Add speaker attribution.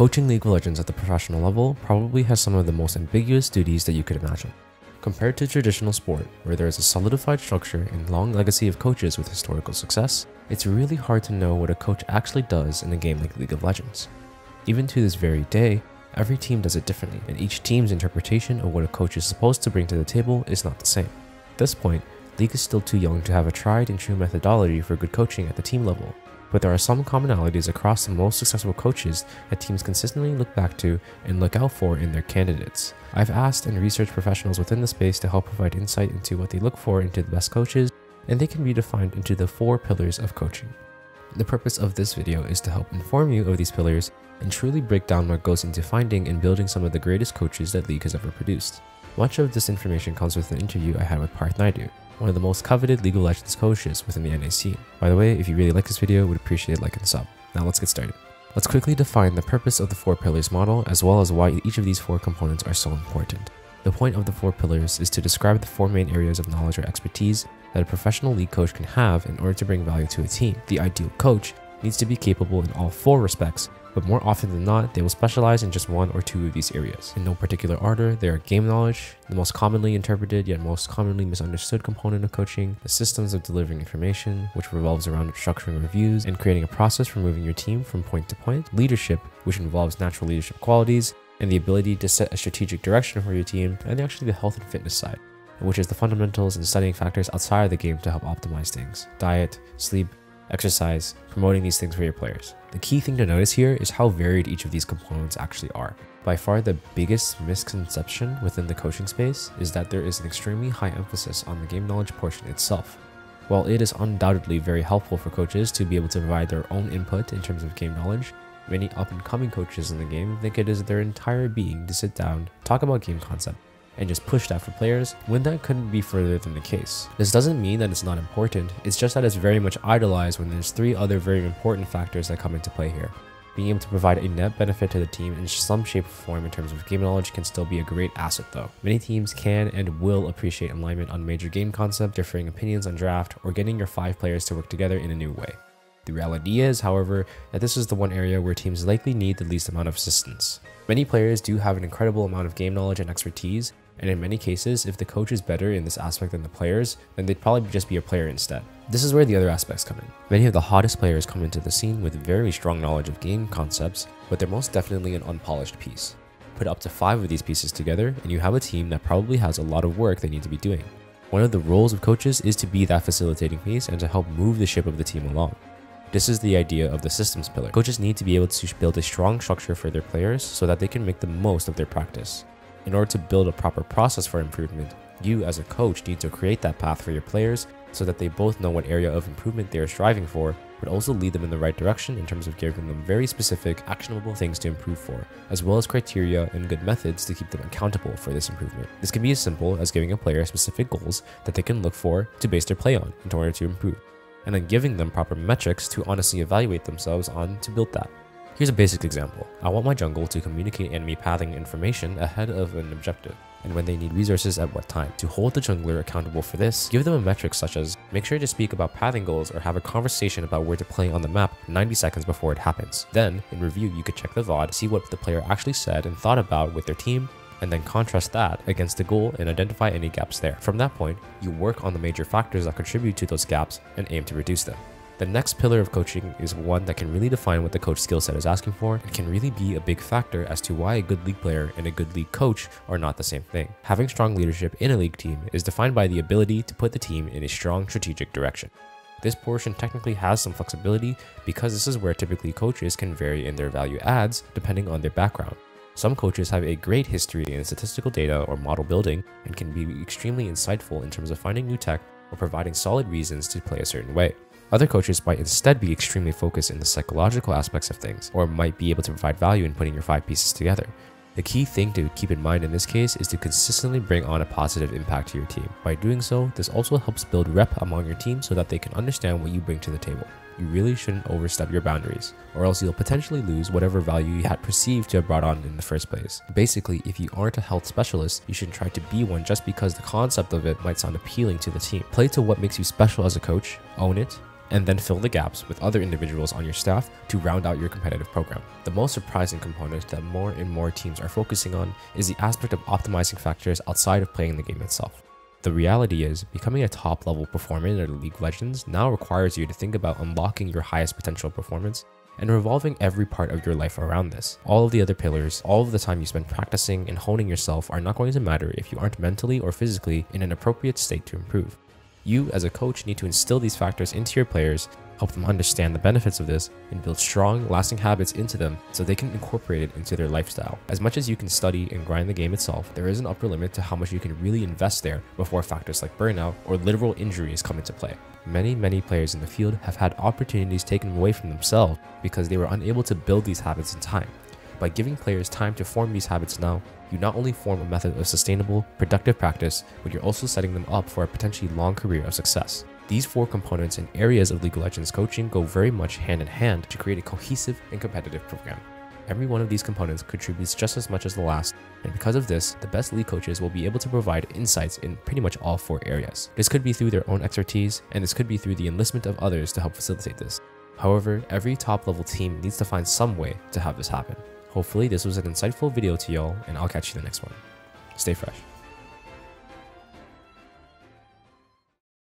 Speaker 1: Coaching League of Legends at the professional level probably has some of the most ambiguous duties that you could imagine. Compared to traditional sport, where there is a solidified structure and long legacy of coaches with historical success, it's really hard to know what a coach actually does in a game like League of Legends. Even to this very day, every team does it differently, and each team's interpretation of what a coach is supposed to bring to the table is not the same. At this point, League is still too young to have a tried and true methodology for good coaching at the team level, but there are some commonalities across the most successful coaches that teams consistently look back to and look out for in their candidates. I've asked and researched professionals within the space to help provide insight into what they look for into the best coaches, and they can be defined into the four pillars of coaching. The purpose of this video is to help inform you of these pillars and truly break down what goes into finding and building some of the greatest coaches that League has ever produced. Much of this information comes with an interview I had with Parth Naidu, one of the most coveted League of Legends coaches within the NAC. By the way, if you really like this video, would appreciate a like and sub. Now let's get started. Let's quickly define the purpose of the 4 pillars model as well as why each of these 4 components are so important. The point of the 4 pillars is to describe the 4 main areas of knowledge or expertise that a professional league coach can have in order to bring value to a team. The ideal coach needs to be capable in all 4 respects but more often than not, they will specialize in just one or two of these areas. In no particular order, they are game knowledge, the most commonly interpreted yet most commonly misunderstood component of coaching, the systems of delivering information, which revolves around structuring reviews and creating a process for moving your team from point to point, leadership, which involves natural leadership qualities, and the ability to set a strategic direction for your team, and actually the health and fitness side which is the fundamentals and studying factors outside of the game to help optimize things diet, sleep, exercise, promoting these things for your players. The key thing to notice here is how varied each of these components actually are. By far the biggest misconception within the coaching space is that there is an extremely high emphasis on the game knowledge portion itself. While it is undoubtedly very helpful for coaches to be able to provide their own input in terms of game knowledge, many up and coming coaches in the game think it is their entire being to sit down, talk about game concept, and just push that for players when that couldn't be further than the case. This doesn't mean that it's not important, it's just that it's very much idolized when there's three other very important factors that come into play here. Being able to provide a net benefit to the team in some shape or form in terms of game knowledge can still be a great asset though. Many teams can and will appreciate alignment on major game concept, differing opinions on draft, or getting your five players to work together in a new way. The reality is, however, that this is the one area where teams likely need the least amount of assistance. Many players do have an incredible amount of game knowledge and expertise, and in many cases, if the coach is better in this aspect than the players, then they'd probably just be a player instead. This is where the other aspects come in. Many of the hottest players come into the scene with very strong knowledge of game concepts, but they're most definitely an unpolished piece. Put up to five of these pieces together, and you have a team that probably has a lot of work they need to be doing. One of the roles of coaches is to be that facilitating piece and to help move the ship of the team along. This is the idea of the systems pillar. Coaches need to be able to build a strong structure for their players so that they can make the most of their practice. In order to build a proper process for improvement, you as a coach need to create that path for your players so that they both know what area of improvement they are striving for, but also lead them in the right direction in terms of giving them very specific, actionable things to improve for, as well as criteria and good methods to keep them accountable for this improvement. This can be as simple as giving a player specific goals that they can look for to base their play on in order to improve, and then giving them proper metrics to honestly evaluate themselves on to build that. Here's a basic example. I want my jungle to communicate enemy pathing information ahead of an objective, and when they need resources at what time. To hold the jungler accountable for this, give them a metric such as make sure to speak about pathing goals or have a conversation about where to play on the map 90 seconds before it happens. Then, in review, you could check the VOD, see what the player actually said and thought about with their team, and then contrast that against the goal and identify any gaps there. From that point, you work on the major factors that contribute to those gaps and aim to reduce them. The next pillar of coaching is one that can really define what the coach skill set is asking for and can really be a big factor as to why a good league player and a good league coach are not the same thing. Having strong leadership in a league team is defined by the ability to put the team in a strong strategic direction. This portion technically has some flexibility because this is where typically coaches can vary in their value adds depending on their background. Some coaches have a great history in statistical data or model building and can be extremely insightful in terms of finding new tech or providing solid reasons to play a certain way. Other coaches might instead be extremely focused in the psychological aspects of things, or might be able to provide value in putting your five pieces together. The key thing to keep in mind in this case is to consistently bring on a positive impact to your team. By doing so, this also helps build rep among your team so that they can understand what you bring to the table. You really shouldn't overstep your boundaries, or else you'll potentially lose whatever value you had perceived to have brought on in the first place. Basically, if you aren't a health specialist, you shouldn't try to be one just because the concept of it might sound appealing to the team. Play to what makes you special as a coach, own it, and then fill the gaps with other individuals on your staff to round out your competitive program. The most surprising component that more and more teams are focusing on is the aspect of optimizing factors outside of playing the game itself. The reality is, becoming a top level performer in League Legends now requires you to think about unlocking your highest potential performance and revolving every part of your life around this. All of the other pillars, all of the time you spend practicing and honing yourself are not going to matter if you aren't mentally or physically in an appropriate state to improve. You, as a coach, need to instill these factors into your players, help them understand the benefits of this, and build strong, lasting habits into them so they can incorporate it into their lifestyle. As much as you can study and grind the game itself, there is an upper limit to how much you can really invest there before factors like burnout or literal injuries come into play. Many, many players in the field have had opportunities taken away from themselves because they were unable to build these habits in time. By giving players time to form these habits now, you not only form a method of sustainable, productive practice, but you're also setting them up for a potentially long career of success. These four components and areas of League of Legends coaching go very much hand in hand to create a cohesive and competitive program. Every one of these components contributes just as much as the last, and because of this, the best league coaches will be able to provide insights in pretty much all four areas. This could be through their own expertise, and this could be through the enlistment of others to help facilitate this. However, every top level team needs to find some way to have this happen. Hopefully this was an insightful video to y'all, and I'll catch you in the next one. Stay fresh.